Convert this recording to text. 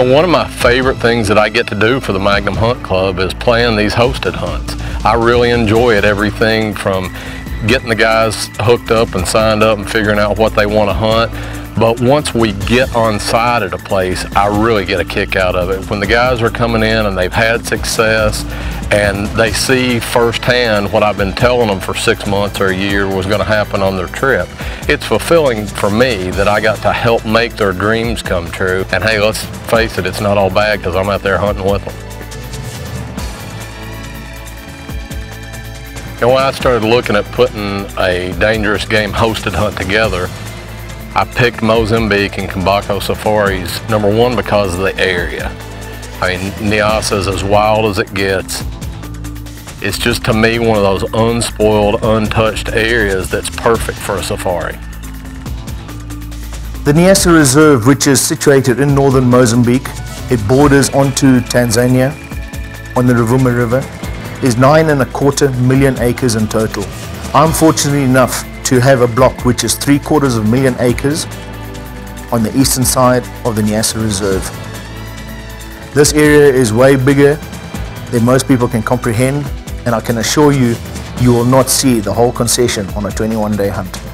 One of my favorite things that I get to do for the Magnum Hunt Club is plan these hosted hunts. I really enjoy it, everything from getting the guys hooked up and signed up and figuring out what they want to hunt. But once we get on site at a place, I really get a kick out of it. When the guys are coming in and they've had success and they see firsthand what I've been telling them for six months or a year was going to happen on their trip, it's fulfilling for me that I got to help make their dreams come true. And hey, let's face it, it's not all bad because I'm out there hunting with them. And when I started looking at putting a dangerous game hosted hunt together, I picked Mozambique and Kambako safaris, number one, because of the area. I mean, Niassa is as wild as it gets. It's just, to me, one of those unspoiled, untouched areas that's perfect for a safari. The Niassa Reserve, which is situated in northern Mozambique, it borders onto Tanzania on the Rovuma River is nine and a quarter million acres in total. I'm fortunate enough to have a block which is three quarters of a million acres on the eastern side of the Niassa Reserve. This area is way bigger than most people can comprehend and I can assure you, you will not see the whole concession on a 21 day hunt.